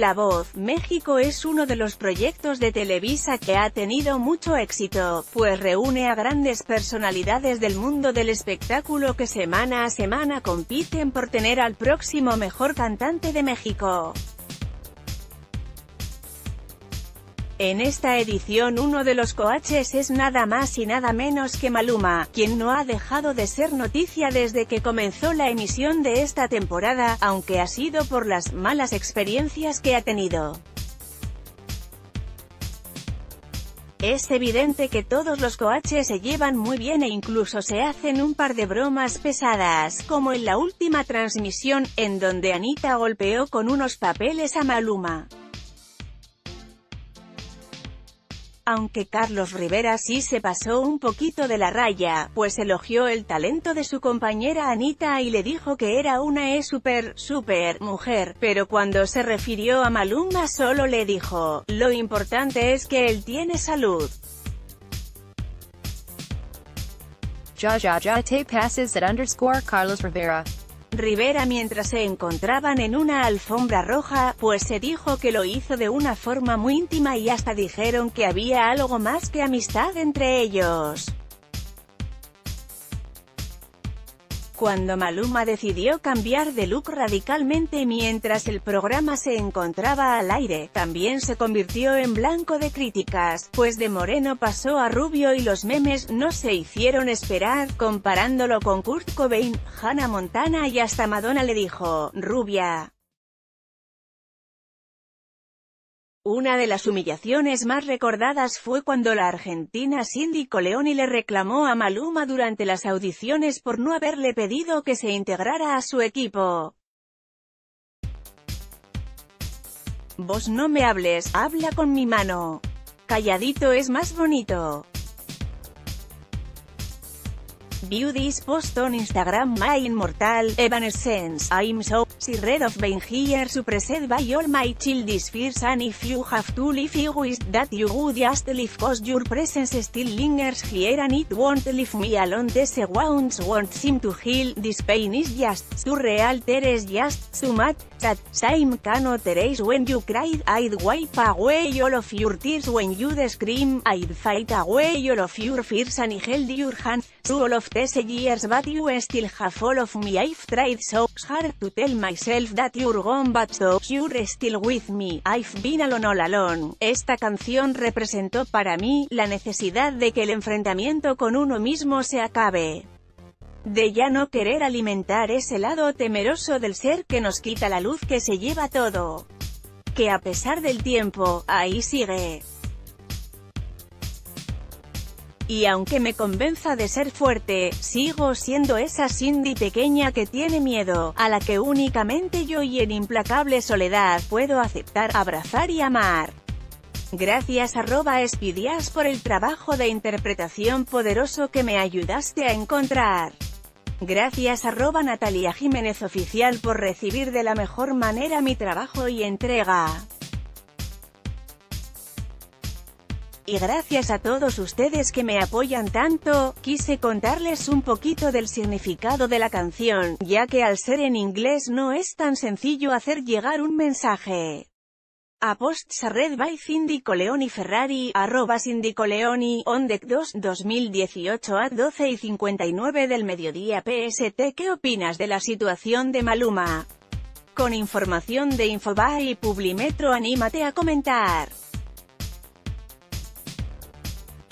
La Voz, México es uno de los proyectos de Televisa que ha tenido mucho éxito, pues reúne a grandes personalidades del mundo del espectáculo que semana a semana compiten por tener al próximo mejor cantante de México. En esta edición uno de los coaches es nada más y nada menos que Maluma, quien no ha dejado de ser noticia desde que comenzó la emisión de esta temporada, aunque ha sido por las malas experiencias que ha tenido. Es evidente que todos los coaches se llevan muy bien e incluso se hacen un par de bromas pesadas, como en la última transmisión, en donde Anita golpeó con unos papeles a Maluma. Aunque Carlos Rivera sí se pasó un poquito de la raya, pues elogió el talento de su compañera Anita y le dijo que era una e super, super, mujer, pero cuando se refirió a Maluma solo le dijo, lo importante es que él tiene salud. Ja ja ja te passes at underscore Carlos Rivera. Rivera mientras se encontraban en una alfombra roja, pues se dijo que lo hizo de una forma muy íntima y hasta dijeron que había algo más que amistad entre ellos. Cuando Maluma decidió cambiar de look radicalmente mientras el programa se encontraba al aire, también se convirtió en blanco de críticas, pues de moreno pasó a rubio y los memes no se hicieron esperar, comparándolo con Kurt Cobain, Hannah Montana y hasta Madonna le dijo, rubia. Una de las humillaciones más recordadas fue cuando la argentina Cindy Coleoni le reclamó a Maluma durante las audiciones por no haberle pedido que se integrara a su equipo. Vos no me hables, habla con mi mano. Calladito es más bonito. This post on Instagram my immortal, Evanescence, I'm so, si red of being here suppressed by all my childish fears and if you have to leave you wish that you would just leave cause your presence still lingers here and it won't leave me alone these wounds won't seem to heal, this pain is just too real there is just too much, that same cannot erase when you cried, I'd wipe away all of your tears when you scream, I'd fight away all of your fears and held your hand, to all of these years but you still have all of me I've tried so hard to tell myself that you're gone but so you're still with me, I've been alone all alone. Esta canción representó para mí, la necesidad de que el enfrentamiento con uno mismo se acabe. De ya no querer alimentar ese lado temeroso del ser que nos quita la luz que se lleva todo. Que a pesar del tiempo, ahí sigue. Y aunque me convenza de ser fuerte, sigo siendo esa Cindy pequeña que tiene miedo, a la que únicamente yo y en implacable soledad puedo aceptar, abrazar y amar. Gracias arroba Espidias por el trabajo de interpretación poderoso que me ayudaste a encontrar. Gracias arroba Natalia Jiménez Oficial por recibir de la mejor manera mi trabajo y entrega. Y gracias a todos ustedes que me apoyan tanto, quise contarles un poquito del significado de la canción, ya que al ser en inglés no es tan sencillo hacer llegar un mensaje. A posts a red by Cindy Coleoni Ferrari, arroba Cindy Coleoni, on deck 2, 2018 a 12 y 59 del mediodía PST ¿Qué opinas de la situación de Maluma? Con información de Infobae y Publimetro anímate a comentar.